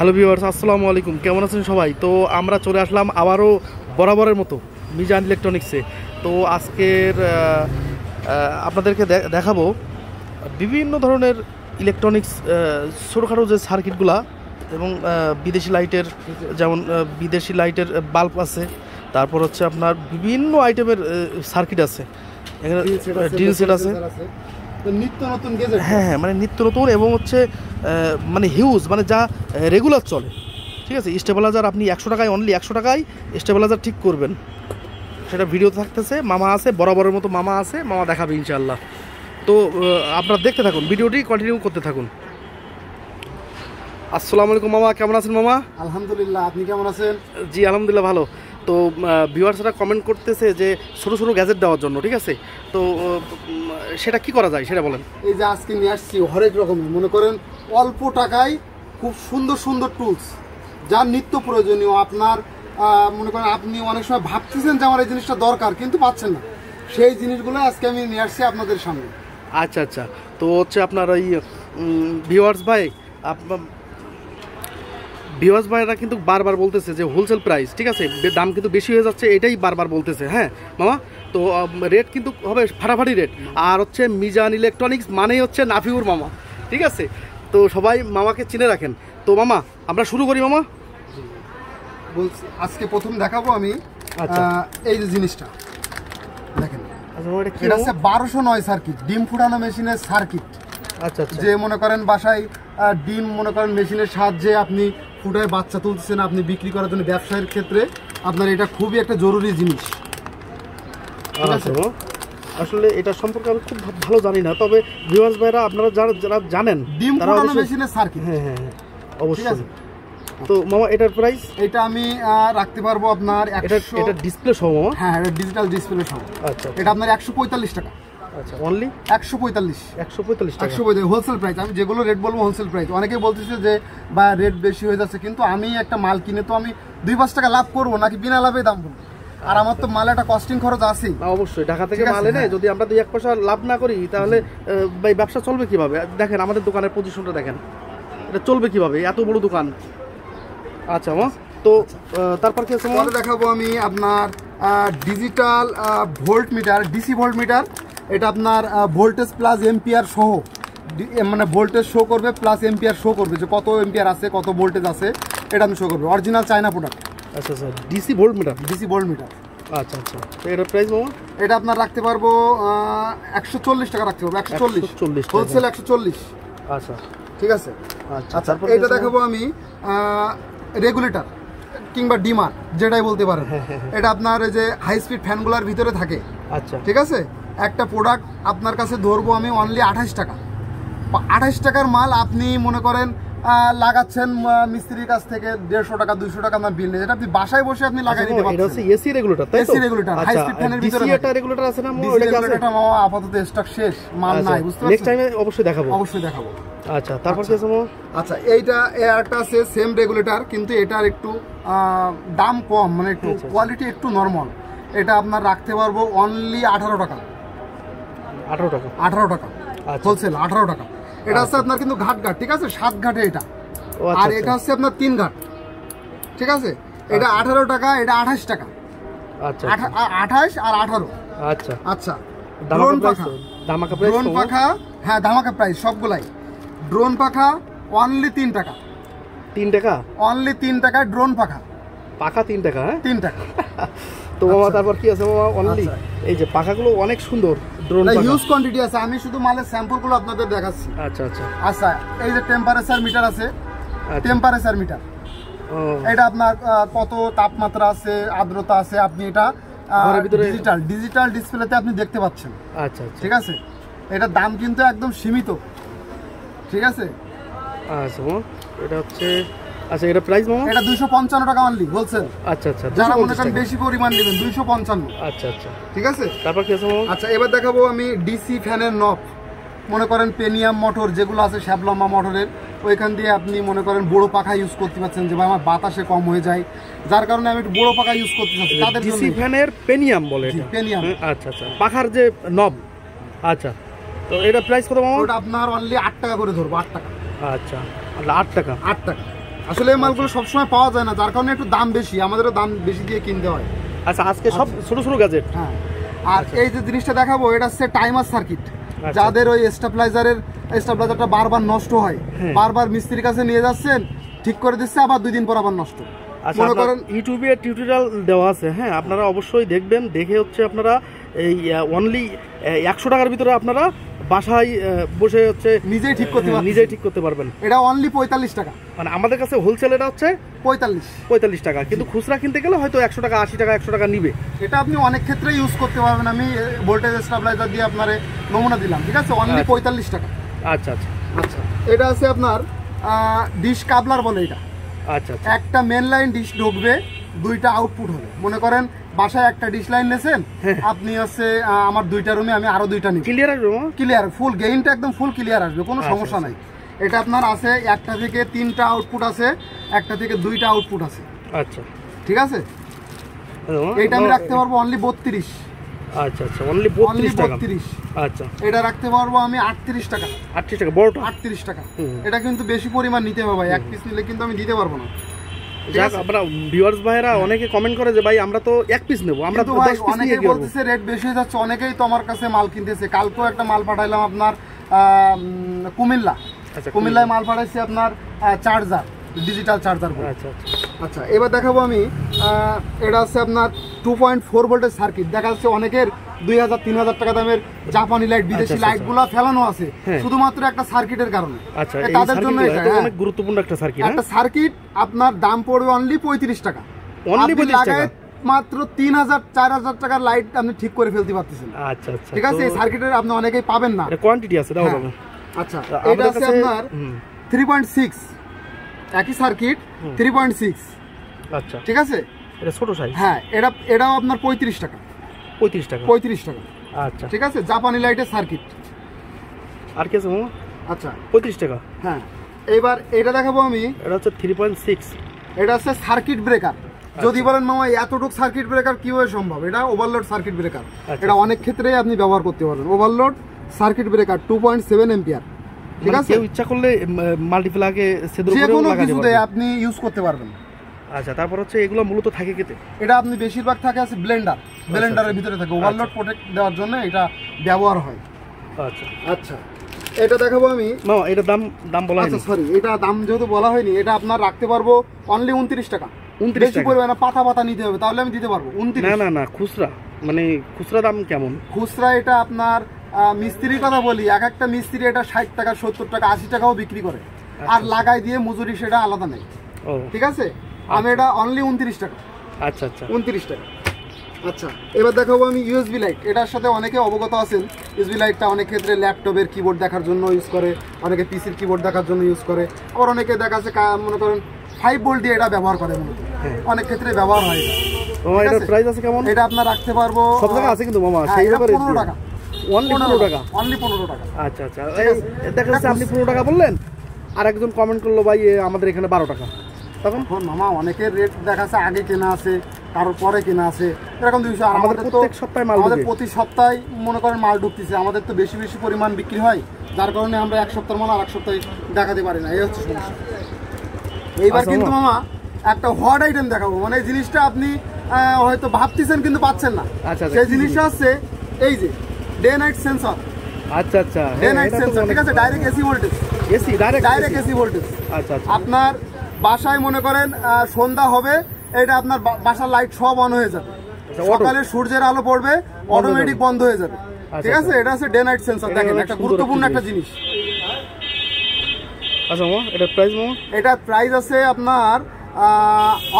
Hello viewers আসসালামু আলাইকুম। কেমন আছেন সবাই? তো আমরা চলে আসলাম আবারও বরাবরের মতো মিজান ইলেকট্রনিক্সে। তো আজকের আপনাদেরকে দেখাবো বিভিন্ন ধরনের ইলেকট্রনিক্স ছোটোখাটো যে সার্কিটগুলা এবং বিদেশি লাইটের যেমন বিদেশি লাইটের বাল্ব আছে তারপর হচ্ছে আপনার বিভিন্ন আইটেমের সার্কিট আছে। এখানে ডিল সেট আছে। নিত্য নতুন গেজেট হ্যাঁ হ্যাঁ মানে নিত্য নতুন এবং হচ্ছে মানে হিউজ মানে যা রেগুলার চলে। ঠিক আছে? স্টেবিলাইজার আপনি একশো টাকায় অনলি একশো টাকায় স্টেবিলাইজার ঠিক করবেন। সেটা ভিডিও থাকতেছে মামা আছে বরাবরের মতো মামা আছে মামা দেখাবে ইনশাল্লাহ তো আপনারা দেখতে থাকুন ভিডিওটি কন্টিনিউ করতে থাকুন। আসসালামু আলাইকুম মামা কেমন আছেন মামা? আলহামদুলিল্লাহ আপনি কেমন আছেন? জি আলহামদুলিল্লাহ ভালো। তো ভিউয়ার্সরা কমেন্ট করতেছে যে ছোটো ছোটো গ্যাজেট দেওয়ার জন্য ঠিক আছে? তো সেটা কি করা যায় সেটা বলেন। এই যে আজকে নিয়ে আসছি হরেক রকমের মনে করেন অল্প টাকায় খুব সুন্দর সুন্দর টুলস যার নিত্য প্রয়োজনীয় আপনার মনে করেন আপনি অনেক সময় ভাবতেছেন যে আমার এই জিনিসটা দরকার কিন্তু পাচ্ছেন না। সেই জিনিসগুলো আজকে আমি নিয়ে আসছি আপনাদের সামনে। আচ্ছা আচ্ছা। তো হচ্ছে আপনার ওই ভিওয়ার্স ভাই ভিওয়ার্স ভাইরা কিন্তু বারবার বলতেছে যে হোলসেল প্রাইস ঠিক আছে? দাম কিন্তু বেশি হয়ে যাচ্ছে এটাই বারবার বলতেছে হ্যাঁ? মামা তো রেট কিন্তু হবে ফাটাফাটি রেট আর হচ্ছে মিজান ইলেকট্রনিক্স মানেই হচ্ছে নাফিউর মামা ঠিক আছে? তো সবাই মামাকে চিনে রাখেন। তো মামা আমরা শুরু করি মামা। বলছি আজকে প্রথম দেখাবো আমি আচ্ছা। এই যে জিনিসটা। দেখেন আচ্ছা এটা? হচ্ছে বারোশো নয় সার্কিট ডিম ফুটানো মেশিনের সার্কিট আচ্ছা আচ্ছা। যে মনে করেন বাসায় ডিম মনে করেন মেশিনের সাহায্যে আপনি ফুটায় বাচ্চা তুলতেছেন আপনি বিক্রি করার জন্য ব্যবসায়ের ক্ষেত্রে আপনার এটা খুবই একটা জরুরি জিনিস। আচ্ছা মামা। আসলে এটা সম্পর্কে আমি খুব ভালো জানি না তবে ভিউয়ার্স ভাইরা আপনারা যারা যারা জানেন ডিম ফুটানো মেশিনের সার্কিট হ্যাঁ হ্যাঁ হ্যাঁ অবশ্যই। তো মামা এটার প্রাইস এটা আমি রাখতে পারব আপনার এটা এটা ডিসপ্লে সহ মামা? হ্যাঁ এটা ডিজিটাল ডিসপ্লে সহ। আচ্ছা। এটা আপনার একশো পঁয়তাল্লিশ টাকা। আচ্ছা। অনলি একশো পঁয়তাল্লিশ। একশো পঁয়তাল্লিশ একশো পঁয়তাল্লিশ। হোলসেল প্রাইস আমি যেগুলো রেট বলব হোলসেল প্রাইস অনেকেই বলতেছে যে বা রেট বেশি হয়ে যাচ্ছে কিন্তু আমি একটা মাল কিনে তো আমি দুই পাঁচ টাকা লাভ করব নাকি বিনা লাভে দাম বলব আর আমার তো মালে একটা কস্টিং খরচ আছেই। না অবশ্যই। ঢাকা থেকে আছে, মাল এনে। যদি আমরা দুই এক পয়সা লাভ না করি তাহলে ব্যবসা চলবে কীভাবে? দেখেন আমাদের দোকানের পজিশনটা দেখেন। এটা চলবে কীভাবে? এত বড় দোকান। আচ্ছা মা। তো তারপর কি আছে দেখাবো আমি আপনার digital volt meter DC volt meter এটা আপনার ভোল্টেজ প্লাস এম্পিয়ার সহ। মানে ভোল্টেজ শো করবে প্লাস এম্পিয়ার শো করবে। যে কত এম্পিয়ার আছে কত ভোল্টেজ আছে এটা আমি শো করবে। অরিজিনাল চায়না প্রোডাক্ট আচ্ছা আচ্ছা DC volt meter DC volt meter আচ্ছা আচ্ছা। তো এটার প্রাইস মামা? এটা আপনার রাখতে পারব একশো চল্লিশ টাকা রাখতে পারব। একশো চল্লিশ। 140 টাকা। হোলসেল একশো চল্লিশ। আচ্ছা। ঠিক আছে? আচ্ছা আচ্ছা এটা দেখাবো আমি রেগুলেটর কিংবা ডিমার যেটাই বলতে পারেন। হ্যাঁ, এটা আপনার যে হাই স্পিড ফ্যানগুলোর ভিতরে থাকে। আচ্ছা। ঠিক আছে? একটা প্রোডাক্ট আপনার কাছে ধরবো আমি অনলি আঠাশ টাকা। আঠাশ টাকার মাল আপনি মনে করেন লাগাচ্ছেন মিস্ত্রির কাছ থেকে দেড়শো টাকা দুইশো টাকা আপনার বিল নেই। যেটা আপনি বাসায় বসে আপনি লাগাই দিতে আচ্ছা, এটা হচ্ছে এসি রেগুলেটর তাই তো? AC regulator, high আচ্ছা speed fan এর ভিতরে একটা রেগুলেটর আছে না ওটা আছে রেগুলেটরটা মামা আপাতত স্টক শেষ মাল নাই বুঝতে নেক্সট টাইমে অবশ্যই দেখাবো। অবশ্যই দেখাবো। আচ্ছা তারপর কি আছে আচ্ছা এইটা এ আরেকটা আছে সেম রেগুলেটর কিন্তু এটার একটু দাম কম মানে একটু আচ্ছা, আচ্ছা। কোয়ালিটি একটু নর্মাল এটা আপনার রাখতে পারব অনলি আঠারো টাকা। আঠারো টাকা। আঠারো টাকা। আচ্ছা। হোলসেল আঠারো টাকা। এটা হচ্ছে আপনার কিন্তু ঘাট ঘাট ঠিক আছে? সাত ঘাটে এটা। আচ্ছা, আর আচ্ছা। এটা হচ্ছে আপনার তিন ঘাট। ঠিক আছে? এটা আঠারো টাকা এটা আঠাশ টাকা। আচ্ছা আঠাশ আর আঠারো। আচ্ছা। আচ্ছা। ড্রোন পাখা। ড্রোন পাখা। হ্যাঁ ধামাকা প্রাইস সবগুলাই। ড্রোন পাখা অনলি তিন টাকা। তিন টাকা? অনলি তিন টাকায় ড্রোন পাখা। পাখা তিন টাকা হ্যাঁ? তিন টাকা। তো মামা আচ্ছা। তারপর কি আছে মামা? অনলি আচ্ছা। এই যে পাখাগুলো অনেক সুন্দর ড্রোন হিউজ কোয়ান্টিটি আছে আমি শুধু মালের স্যাম্পলগুলো আপনাদের দেখাচ্ছি। আচ্ছা আচ্ছা। আচ্ছা এই যে টেম্পারেচার মিটার আছে আচ্ছা। টেম্পারেচার মিটার এটা আপনার কত তাপমাত্রা আছে আর্দ্রতা আছে আপনি এটা ভিতরে- ডিজিটাল ডিজিটাল ডিসপ্লেতে আপনি দেখতে পাচ্ছেন। আচ্ছা আচ্ছা। ঠিক আছে? এটার দাম কিন্তু একদম সীমিত। ঠিক আছে? আচ্ছা এটা হচ্ছে আচ্ছা এটা প্রাইস মামা? এটা দুইশো পঞ্চান্ন টাকা অনলি হোলসেল আচ্ছা আচ্ছা যারা মনে করেন বেশি পরিমাণ নেবেন দুইশো পঞ্চান্ন। আচ্ছা আচ্ছা। ঠিক আছে? তারপর কি আছে মামা? আচ্ছা এবার দেখাবো আমি ডিসি ফ্যানের নব মনে করেন পেনিয়াম মোটর যেগুলো আছে শ্যাবলম্বা মোটরের ওইখান দিয়ে আপনি মনে করেন বড় পাখা ইউজ করতে পারছেন যে ভাই আমার বাতাসে কম হয়ে যায়। যার কারণে আমি একটু বড় পাখা ইউজ করতে চাচ্ছি তাদের ডিসি ফ্যানের পেনিয়াম বলে এটা? পেনিয়াম। আচ্ছা আচ্ছা। পাখার যে নব আচ্ছা। তো এটা প্রাইস কত মামা? ওটা আপনার অনলি আট টাকা করে ধরবো আট টাকা। আচ্ছা আট টাকা। আট টাকা। আসলে এই মালগুলো সবসময় পাওয়া যায় না যার কারণে একটু দাম বেশি আমাদেরও দাম বেশি দিয়ে কিনতে হয়। আচ্ছা আজকে সব ছোট ছোট গ্যাজেট হ্যাঁ। আর এই যে জিনিসটা দেখাবো এটা হচ্ছে টাইমার সার্কিট আচ্ছা। যাদের ওই স্টাবলাইজারের স্টাবলাইজারটা বারবার নষ্ট হয় হ্যাঁ। বারবার মিস্ত্রির কাছে নিয়ে যাচ্ছেন ঠিক করে দিচ্ছে আবার দুই দিন পর আবার নষ্ট। আচ্ছা মনে করেন ইউটিউবে টিউটোরিয়াল দেওয়া আছে হ্যাঁ আপনারা অবশ্যই দেখবেন দেখে হচ্ছে আপনারা এই অনলি একশো টাকার ভিতরে আপনারা বাসায় বসে হচ্ছে নিজেই ঠিক করতে নিজেই ঠিক করতে পারবেন। এটা অনলি পঁয়তাল্লিশ টাকা। মানে আমাদের কাছে হোলসেল এটা হচ্ছে পঁয়তাল্লিশ। পঁয়তাল্লিশ টাকা। কিন্তু খুচরা কিনতে গেলে হয়তো একশো টাকা আশি টাকা একশো টাকা নিবে। এটা আপনি অনেক ক্ষেত্রে ইউজ করতে পারবেন। আমি ভোল্টেজ স্টাবলাইজার দিয়ে আপনার নমুনা দিলাম ঠিক আছে? অনলি আচ্ছা। পঁয়তাল্লিশ টাকা। আচ্ছা আচ্ছা। আচ্ছা। এটা আছে আপনার ডিশ কাবলার বলে এটা। আচ্ছা আচ্ছা। একটা মেন লাইন ডিশ ঢুকবে দুইটা আউটপুট হবে। মনে করেন বাসায় একটা ডিশ লাইন নেছেন। আপনি হচ্ছে আমার দুইটা রুমে আমি আরও দুইটা নিই ক্লিয়ার আসবে ক্লিয়ার ফুল গেইনটা একদম ফুল ক্লিয়ার আসবে কোনো আচ্ছা, সমস্যা নাই। এটা আপনার আছে একটা থেকে তিনটা আউটপুট আছে একটা থেকে দুইটা আউটপুট আছে। আচ্ছা। ঠিক আছে? এইটা আমি রাখতে পারব অনলি বত্রিশ। আচ্ছা আচ্ছা অনলি বত্রিশ টাকা। আচ্ছা। এটা রাখতে পারব আমি আটত্রিশ টাকা। আটত্রিশ টাকা বড়টা? আটত্রিশ টাকা। এটা কিন্তু বেশি পরিমাণ নিতে হবে ভাই এক পিস নিলে কিন্তু আমি দিতে পারব না। যাক আছে? আমরা ভিউয়ার্স ভাইরা অনেকে কমেন্ট করে যে ভাই আমরা তো এক পিস নেব আমরা তো ভাই দশ পিস নিয়ে বলতেছে রেট বেশি হয়ে যাচ্ছে অনেকেই তো আমার কাছে মাল কিনতেছে। কালকেও একটা মাল পাঠাইলাম আপনার কুমিল্লা। আচ্ছা, কুমিল্লায় মাল পাঠাইছি আপনার চার্জার ডিজিটাল চার্জার আচ্ছা আচ্ছা। আচ্ছা এবার দেখাবো আমি এটা হচ্ছে আপনার টু পয়েন্ট ফোর ভোল্টের সার্কিট দেখা যাচ্ছে অনেকের দুই হাজার তিন হাজার টাকা দামের জাপানি লাইট বিদেশি আচ্ছা, লাইটগুলা ফেলানো আছে। হ্যাঁ। শুধুমাত্র একটা সার্কিটের কারণে। আচ্ছা তাদের জন্য হ্যাঁ। অনেক গুরুত্বপূর্ণ একটা সার্কিট একটা সার্কিট আপনার দাম পড়বে অনলি পঁয়ত্রিশ টাকা। Only আপনি 35 টাকা? লাগায় মাত্র তিন হাজার চার হাজার টাকার লাইট আপনি ঠিক করে ফেলতে পারতেছেন। আচ্ছা আচ্ছা ঠিক আছে? এই সার্কিটের আপনি অনেকেই পাবেন না। কোয়ান্টিটি আছে দাও হ্যাঁ। আচ্ছা এটা আছে আপনার থ্রি পয়েন্ট সিক্স একই সার্কিট থ্রি পয়েন্ট সিক্স আচ্ছা। ঠিক আছে? এটা ছোট সাইজ হ্যাঁ এটা এটাও আপনার পঁয়ত্রিশ টাকা। পঁয়ত্রিশ টাকা? পঁয়ত্রিশ টাকা। আচ্ছা। ঠিক আছে? জাপানি লাইটের সার্কিট আর কি আছে আচ্ছা। পঁয়ত্রিশ টাকা? হ্যাঁ। এবার এটা দেখাবো আমি। এটা হচ্ছে থ্রি পয়েন্ট সিক্স এটা হচ্ছে সার্কিট ব্রেকার যদি বলেন মামা এতটুকু সার্কিট ব্রেকার কীভাবে সম্ভব? এটা ওভারলোড সার্কিট ব্রেকার আচ্ছা। এটা অনেক ক্ষেত্রেই আপনি ব্যবহার করতে পারবেন। Overload circuit breaker two point seven ampere ঠিক আছে? মানে ইচ্ছা করলে মাল্টিপ্লাকে সেদ্ধ যে কোনো কিছুতে আপনি ইউজ করতে পারবেন। আচ্ছা তারপর হচ্ছে এগুলো মূলত থাকে কেতে? এটা আপনি বেশিরভাগ থাকে আছে ব্লেন্ডার। ব্লেন্ডারের ভিতরে থাকে। ওভারলোড প্রোটেক্ট দেওয়ার জন্য এটা ব্যবহার হয়। আচ্ছা। আচ্ছা। এটা দেখাবো আমি। মামা এটা দাম দাম বলা আচ্ছা হয়নি সরি এটা দাম যেহেতু বলা হয়নি এটা আপনার রাখতে পারব অনলি উনত্রিশ টাকা। 29 বেশি। পরিমাণে পাতা পাতা নিতে হবে তাহলে আমি দিতে পারব। উনত্রিশ। না না না খুচরা। মানে খুচরা দাম কেমন? খুচরা এটা আপনার মিস্ত্রির কথা বলি এক একটা মিস্ত্রি এটা ষাট টাকা সত্তর টাকা আশি টাকাও বিক্রি করে। আর লাগাই দিয়ে মজুরি সেটা আলাদা নেই। ও। ঠিক আছে? আমি এটা অনলি উনত্রিশ টাকা। আচ্ছা আচ্ছা। উনত্রিশ টাকা। আচ্ছা এবার দেখাবো আমি ইউএসবি লাইট এটার সাথে অনেকে অবগত আছেন ইউএসবি লাইটটা অনেক ক্ষেত্রে ল্যাপটপের কিবোর্ড দেখার জন্য ইউজ করে অনেকে পিসির কিবোর্ড দেখার জন্য ইউজ করে। আবার অনেকে দেখা যাচ্ছে মনে করেন ফাইভ ভোল্ট দিয়ে এটা ব্যবহার করে মূলত হ্যাঁ। অনেক ক্ষেত্রে ব্যবহার হয় এটা? প্রাইস আছে? কেমন? এটা আপনার রাখতে পারব সব জায়গায় আছে কিন্তু মামা হ্যাঁ, সেই ব্যাপারে পনেরো টাকা। অনলি পনেরো টাকা? অনলি পনেরো টাকা। আচ্ছা আচ্ছা। এই দেখা যাচ্ছে আপনি পনেরো টাকা বললেন আর একজন কমেন্ট করল ভাই আমাদের এখানে বারো টাকা। তখন মামা অনেকের রেট দেখা যাচ্ছে আগে কেনা আছে কারোর পরে কেনা আছে। এরকম আমাদের তো সপ্তাহে মাল আমাদের প্রতি সপ্তাহে মনে করেন মাল ঢুকতেছে আমাদের তো বেশি বেশি পরিমাণ বিক্রি হয় যার কারণে আমরা এক সপ্তাহ মাল আর এক সপ্তাহে দেখাতে পারি না এই হচ্ছে সমস্যা। এইবার কিন্তু মামা। একটা হট আইটেম দেখাবো মানে জিনিসটা আপনি হয়তো ভাবতেছেন কিন্তু পাচ্ছেন না। আচ্ছা, আচ্ছা, সেই জিনিসটা হচ্ছে এই যে ডে নাইট সেন্সর আচ্ছা আচ্ছা ডে নাইট সেন্সর ঠিক আছে? Direct AC voltage AC direct direct AC voltage আচ্ছা আচ্ছা। আপনার বাসায় মনে করেন সন্ধ্যা হবে এটা আপনার বাসার লাইট সব অন হয়ে যাবে। আচ্ছা, সকালে সূর্যের আলো পড়বে অটোমেটিক বন্ধ হয়ে যাবে। আচ্ছা, ঠিক আছে? আচ্ছা। এটা হচ্ছে ডে নাইট সেন্সর দেখেন একটা গুরুত্বপূর্ণ একটা একটা জিনিস। আচ্ছা এটার প্রাইস এটা প্রাইস আছে আপনার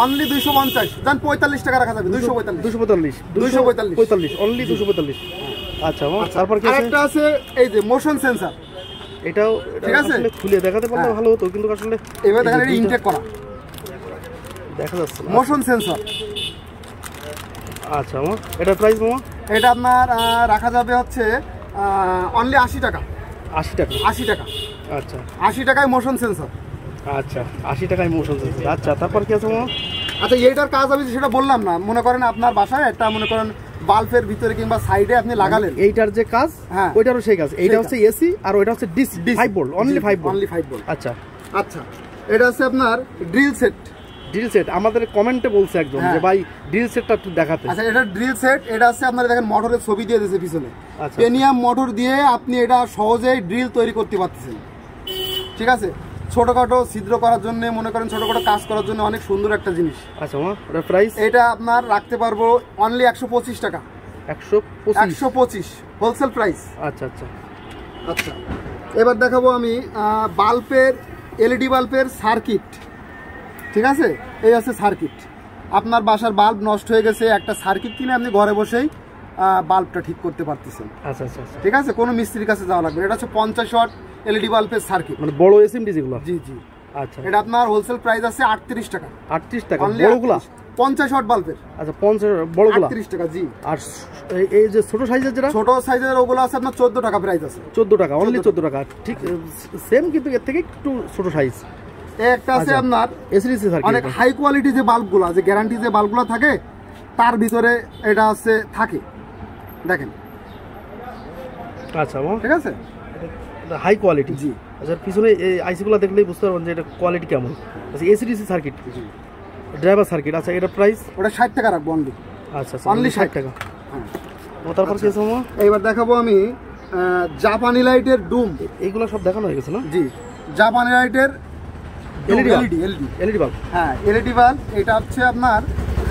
অনলি দুইশো পঞ্চাশ। দেন পঁয়তাল্লিশ টাকা রাখা যাবে দুইশো পঁয়তাল্লিশ। দুশো পঁয়তাল্লিশ 245 পঁয়তাল্লিশ। অনলি দুশো পঁয়তাল্লিশ। আচ্ছা তারপর কি আছে? এই যে মোশন সেন্সর এটাও ঠিক আছে? খুলে দেখাতে পারলে হ্যাঁ। ভালো হতো কিন্তু আসলে এবার দেখেন এটা ইনটেক করা। দেখা যাচ্ছে মোশন সেন্সর আচ্ছা মামা এটার প্রাইস মামা এটা আপনার রাখা যাবে হচ্ছে অনলি আশি টাকা। আশি টাকা? আশি টাকা। আচ্ছা। আশি টাকায় মোশন সেন্সর আচ্ছা আশি টাকায় মোশন সেন্সর আচ্ছা তারপর কি আছে মামা আচ্ছা এইটার কাজ আমি সেটা বললাম না মনে করেন আপনার বাসায় একটা মনে করেন বাল্বের ভিতরে কিংবা সাইডে আপনি লাগালেন। এইটার যে কাজ হ্যাঁ। ওইটারও সেই কাজ। এইটা হচ্ছে এসি আর ওইটা হচ্ছে DC five volt only five volt only five volt আচ্ছা। আচ্ছা এটা আছে আপনার ড্রিল সেট ড্রিল সেট আমাদের কমেন্টে বলছে একজন হ্যাঁ। যে ভাই ড্রিল সেটটা একটু দেখাতে। আচ্ছা এটা ড্রিল সেট এটা আছে আপনার দেখেন মোটরের ছবি দিয়ে দিয়েছে পিছনে। আচ্ছা। পেনিয়াম মোটর দিয়ে আপনি এটা সহজেই ড্রিল তৈরি করতে পারতেছেন। ঠিক আছে? ছোটখাটো ছিদ্র করার জন্য মনে করেন ছোটখাটো কাজ করার জন্য অনেক সুন্দর একটা জিনিস। আচ্ছা ওটার প্রাইস এটা আপনার রাখতে পারব অনলি একশো পঁচিশ টাকা। একশো একশো পঁচিশ হোলসেল প্রাইস আচ্ছা আচ্ছা। আচ্ছা এবার দেখাবো আমি বাল্বের এলইডি বাল্বের সার্কিট ঠিক আছে? এই আছে সার্কিট আপনার বাসার বাল্ব নষ্ট হয়ে গেছে একটা সার্কিট কিনে আপনি ঘরে বসেই বাল্বটা ঠিক করতে পারতেছেন। আচ্ছা আচ্ছা আচ্ছা। ঠিক আছে? কোনো মিস্ত্রির কাছে যাওয়া লাগবে এটা হচ্ছে পঞ্চাশ ওয়াট এলইডি বাল্বের সার্কিট মানে বড় এসএমডি যেগুলো? জি জি। আচ্ছা। এটা আপনার হোলসেল প্রাইস আছে আটত্রিশ টাকা। আটত্রিশ টাকা Only বড়গুলা? 38 পঞ্চাশ ওয়াট বাল্বের। আচ্ছা পঞ্চাশ বড়গুলা? আটত্রিশ টাকা জি। আর এই- যে ছোট সাইজের যেটা? ছোট সাইজের ওগুলো আছে আপনার চোদ্দ টাকা প্রাইস আছে। চোদ্দ টাকা অনলি চোদ্দ টাকা। ঠিক সেম কিন্তু এর থেকে একটু ছোট সাইজ একটা আছে আচ্ছা। আপনার এসিডিসি অনেক হাই কোয়ালিটি যে বাল্বগুলো যে গ্যারান্টি যে বাল্বগুলো থাকে তার ভিতরে এটা আছে থাকে। দেখেন। আচ্ছা ঠিক আছে? হাই কোয়ালিটি জি। আচ্ছা পিছনে এই আইসিগুলো দেখলেই বুঝতে পারবেন যে এটা কোয়ালিটি কেমন। আচ্ছা এসিডিসি সার্কিট ড্রাইভার সার্কিট আচ্ছা এটা প্রাইস ওটা ষাট টাকা রাখব অনলি আচ্ছা আচ্ছা Only only ষাট 60 টাকা। হ্যাঁ। ও তারপর কি আছে মামা? এইবার দেখাবো আমি জাপানি লাইটের ডুম এইগুলো সব দেখানো হয়ে গেছে না? জি। জাপানি লাইটের? এলইডি এলইডি এলইডি বাল্ব হ্যাঁ এলইডি বাল্ব এটা হচ্ছে আপনার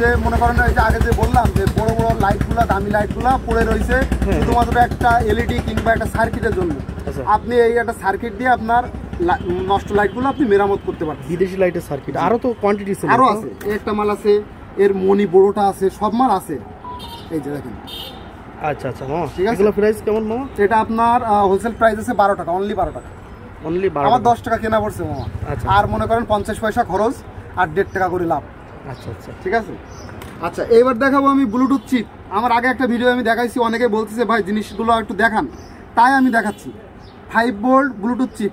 যে মনে করেন এই যে আগে যে বললাম যে বড় বড় লাইটগুলো দামি লাইটগুলো পড়ে রয়েছে হ্যাঁ। শুধুমাত্র একটা এলইডি কিংবা একটা সার্কিটের জন্য। আচ্ছা। আপনি এই একটা সার্কিট দিয়ে আপনার নষ্ট লাইটগুলো আপনি মেরামত করতে পারবেন। বিদেশি লাইটের সার্কিট আরও তো কোয়ান্টিটি ছিল আরও আছে। একটা মাল আছে এর মনি বড়টা আছে সব মাল আছে। এই যে দেখেন। আচ্ছা আচ্ছা মামা ঠিক আছে। এগুলো প্রাইস কেমন মামা? এটা আপনার হোলসেল প্রাইস আছে বারো টাকা অনলি বারো টাকা। অনলি বারো আমার দশ টাকা কেনা পড়ছে মামা। আচ্ছা। আর মনে করেন পঞ্চাশ পয়সা খরচ আর দেড় টাকা করে লাভ। আচ্ছা আচ্ছা। ঠিক আছে? আচ্ছা এবার দেখাবো আমি ব্লুটুথ চিপ আমার আগে একটা ভিডিও আমি দেখাইছি অনেকে বলতেছে ভাই জিনিসগুলো একটু দেখান। তাই আমি দেখাচ্ছি। ফাইভ ভোল্ট ব্লুটুথ চিপ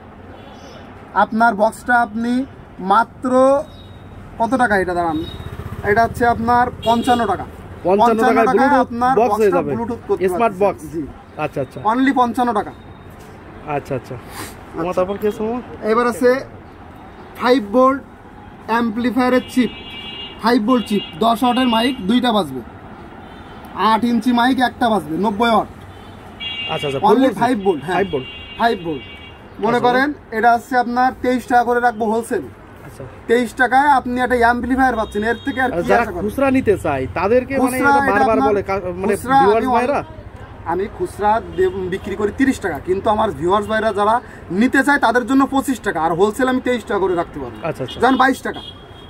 আপনার বক্সটা আপনি মাত্র কত টাকা এটা দাঁড়ান? এটা হচ্ছে আপনার পঞ্চান্ন টাকা। পঞ্চান্ন আপনার ব্লুটুথ স্মার্ট বক্স জি। আচ্ছা আচ্ছা। অনলি পঞ্চান্ন টাকা। আচ্ছা আচ্ছা। তারপর মামা এবার আছে ফাইভ ভোল্ট অ্যাম্পলিফায়ারের চিপ ফাইভ ভোল্ট চিপ দশ ওয়াটের মাইক দুইটা বাজবে। আট ইঞ্চি মাইক একটা বাজবে নব্বই ওয়াট। আচ্ছা আচ্ছা অনলি ফাইভ ভোল্ট হ্যাঁ। ফাইভ ফাইভ মনে আচ্ছা। করেন এটা হচ্ছে আপনার তেইশ টাকা করে রাখব হোলসেল তেইশ টাকায় আপনি একটা অ্যাম্পলিফায়ার পাচ্ছেন এর থেকে আর আর যারা খুচরা নিতে চায় তাদেরকে মানে বারবার বলে মানে ভিউয়ার্স আমি ভাইরা? আমি খুচরা বিক্রি করি তিরিশ টাকা কিন্তু আমার ভিউয়ার্স ভাইরা যারা নিতে চায় তাদের জন্য পঁচিশ টাকা আর হোলসেল আমি তেইশ টাকা করে রাখতে পারব। আচ্ছা যান বাইশ টাকা।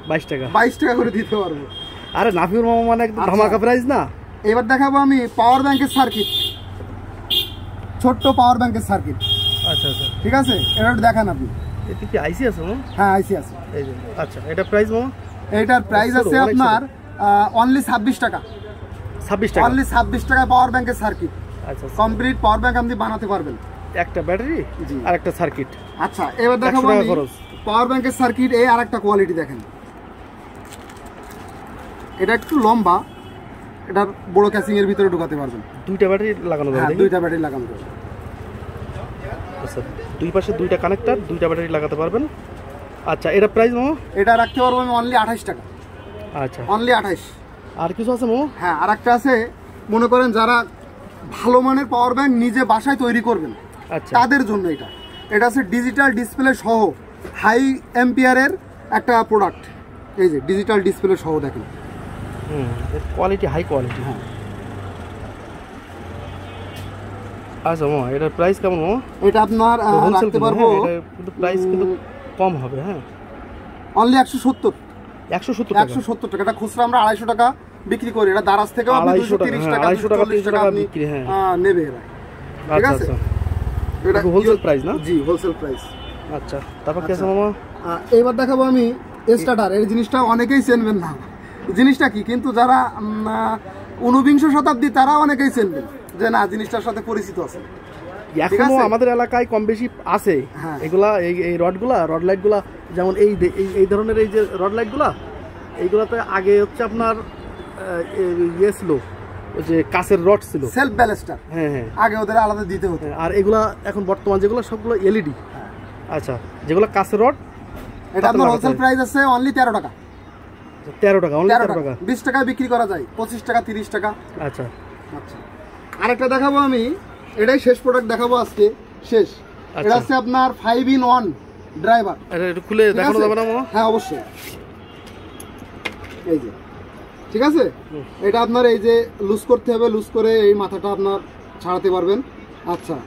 বাইশ টাকা। বাইশ টাকা করে দিতে পারব। আরে নাফিউর মামা মানে একদম আচ্ছা। ধামাকা প্রাইস না? এবার দেখাবো আমি পাওয়ার ব্যাংকের সার্কিট ছোট্ট পাওয়ার ব্যাংকের সার্কিট আচ্ছা আচ্ছা। ঠিক আছে? এটা একটু দেখান আপনি। এতে কি আইসি আছে হ্যাঁ আইসি আছে। আচ্ছা এটা প্রাইস মামা? এইটার প্রাইস আছে আপনার অনলি ছাব্বিশ টাকা। ছাব্বিশ টাকা? অনলি ছাব্বিশ টাকায় পাওয়ার ব্যাংকের সার্কিট আচ্ছা। কমপ্লিট পাওয়ার ব্যাংক আপনি বানাতে পারবেন। একটা ব্যাটারি। আর একটা সার্কিট আচ্ছা এবার দেখাবো। পাওয়ার ব্যাংকের সার্কিট এই আর একটা কোয়ালিটি দেখেন। এটা একটু লম্বা এটা বড় ক্যাসিং এর ভিতরে ঢুকাতে পারবেন। দুইটা ব্যাটারি লাগানো যাবে হ্যাঁ দুইটা ব্যাটারি লাগানো যাবে। আচ্ছা দুই পাশে দুইটা কানেক্টর দুইটা ব্যাটারি লাগাতে পারবেন। আচ্ছা এটা প্রাইস মামা? এটা রাখতে পারব আমি অনলি আঠাশ টাকা। আচ্ছা। অনলি আঠাশ আর কিছু আছে মামা? হ্যাঁ আর একটা আছে মনে করেন যারা ভালো মানের পাওয়ার ব্যাংক নিজে বাসায় তৈরি করবেন আচ্ছা। তাদের জন্য এটা। এটা আছে ডিজিটাল ডিসপ্লে সহ হাই এম্পিয়ারের একটা প্রোডাক্ট এই যে ডিজিটাল ডিসপ্লে সহ দেখেন। কোয়ালিটি হাই কোয়ালিটি হ্যাঁ। আচ্ছা মামা এটার প্রাইস কেমন এটা আপনার হোলসেল রাখতে পারব। কিন্তু প্রাইস কিন্তু কম হবে হ্যাঁ। অনলি একশো সত্তর। একশো সত্তর টাকা। একশো সত্তর টাকা। এটা খুচরা আমরা আড়াইশো টাকা বিক্রি করি। এটা দারাজ 250 টাকা, তিরিশ হ্যাঁ, টাকা 250 টাকা, 240 টাকা বিক্রি, হ্যাঁ। নেবে এরা। ঠিক আচ্ছা আছে? আচ্ছা। এটা wholesale price না? জি হোলসেল প্রাইস আচ্ছা তারপর কি আছে আচ্ছা। মামা এবার দেখাবো আমি স্টার্টার এই জিনিসটা অনেকেই চেনবেন না। জিনিসটা কি? কিন্তু যারা ঊনবিংশ শতাব্দী তারা অনেকেই চেনবেন যে না জিনিসটার সাথে পরিচিত আছে। এখনও আমাদের এলাকায় কম বেশি আছে। হ্যাঁ। এগুলা এই রডগুলা রড লাইটগুলা যেমন এই এই ধরনের এই যে রড লাইটগুলা এইগুলাতে আগে হচ্ছে আপনার ইয়ে ছিল ওই যে কাছের রড ছিল। সেলফ ব্যালেস্টার হ্যাঁ হ্যাঁ। আগে ওদের আলাদা দিতে হতো। আর এগুলা এখন বর্তমান যেগুলো সবগুলো এলইডি। আচ্ছা যেগুলো কাছের রড এটা আপনার হোলসেল প্রাইস আছে অনলি তেরো টাকা। তেরো টাকা তেরো টাকা। বিশ টাকায় বিক্রি করা যায় পঁচিশ টাকা তিরিশ টাকা। আচ্ছা। আচ্ছা। আরেকটা দেখাবো আমি এটাই শেষ প্রোডাক্ট দেখাবো আজকে শেষ। এটা আচ্ছা। হচ্ছে আপনার ফাইভ ইন ওয়ান ড্রাইভার এটা খুলে দেখানো যাবে না হ্যাঁ অবশ্যই। এই যে। ঠিক আছে? এটা আপনার এই যে লুজ করতে হবে লুজ করে এই মাথাটা আপনার ছাড়াতে পারবেন। আচ্ছা।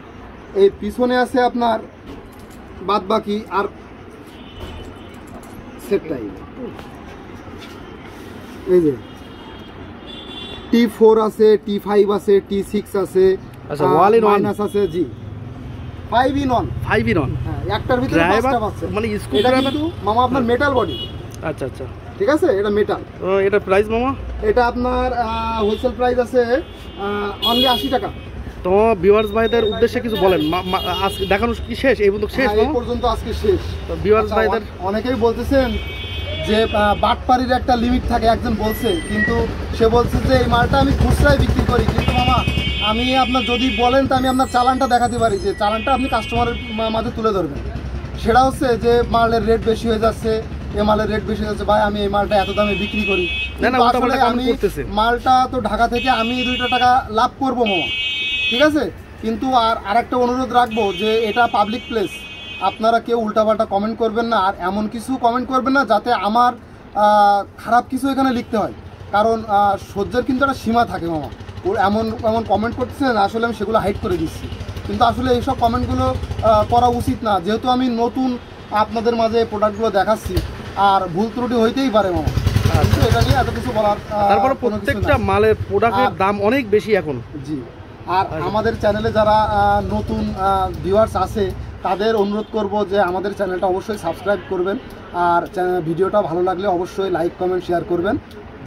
এই পিছনে আছে আপনার বাদ বাকি আর সেটটাই। এই যে টি ফোর আছে টি ফাইভ আছে টি সিক্স আছে আচ্ছা, in one। মাইনাস আছে জি। Five in one five in one হ্যাঁ একটার ভিতরে পাঁচটা মানে স্কুল মামা আপনার মেটাল বডি আচ্ছা আচ্ছা। ঠিক আছে? এটা মেটাল এটা প্রাইস মামা? এটা আপনার হোলসেল প্রাইস আছে অনলি আশি টাকা। তো ভিউয়ার্স ভাইদের উদ্দেশ্যে কিছু বলেন। আজকে দেখানো কি শেষ? এই পর্যন্ত শেষ হ্যাঁ, এই পর্যন্ত আজকে শেষ। তো ভিউয়ার্স আচ্ছা, ভাইদের অনেকেই বলতেছেন যে বাটপাড়ির একটা লিমিট থাকে একজন বলছে। কিন্তু সে বলছে যে এই মালটা আমি খুচরায় বিক্রি করি। কিন্তু মামা আমি আপনার যদি বলেন তো আমি আপনার চালানটা দেখাতে পারি যে চালানটা আপনি কাস্টমারের মাঝে তুলে ধরবেন। সেটা হচ্ছে যে মালের রেট বেশি হয়ে যাচ্ছে এ মালের রেট বেশি হয়ে যাচ্ছে ভাই আমি এই মালটা এত দামে বিক্রি করি। আমি মালটা তো ঢাকা থেকে আমি দুইটা টাকা লাভ করব মামা। ঠিক আছে? কিন্তু আর আরেকটা অনুরোধ রাখব যে এটা পাবলিক প্লেস আপনারা কেউ উল্টাপাল্টা কমেন্ট করবেন না আর এমন কিছু কমেন্ট করবেন না যাতে আমার খারাপ কিছু এখানে লিখতে হয়। কারণ সহ্যের কিন্তু একটা সীমা থাকে মামা। ওর এমন এমন কমেন্ট করতেছেন আসলে আমি সেগুলো হাইড করে দিচ্ছি। কিন্তু আসলে এইসব কমেন্টগুলো করা উচিত না। যেহেতু আমি নতুন আপনাদের মাঝে প্রোডাক্টগুলো দেখাচ্ছি আর ভুল ত্রুটি হইতেই পারে মামা। কিন্তু এটা নিয়ে এত কিছু বলার আহ, তারপরে প্রত্যেকটা মালের প্রোডাক্টের আর- দাম অনেক বেশি এখন। জি। আর আচ্ছা। আমাদের চ্যানেলে যারা নতুন ভিউয়ার্স আছে তাদের অনুরোধ করব যে আমাদের চ্যানেলটা অবশ্যই সাবস্ক্রাইব করবেন আর ভিডিওটা ভালো লাগলে অবশ্যই লাইক, কমেন্ট শেয়ার করবেন।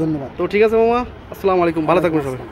ধন্যবাদ। তো ঠিক আছে মামা, আসসালামু আলাইকুম, ভালো থাকবেন সবাই।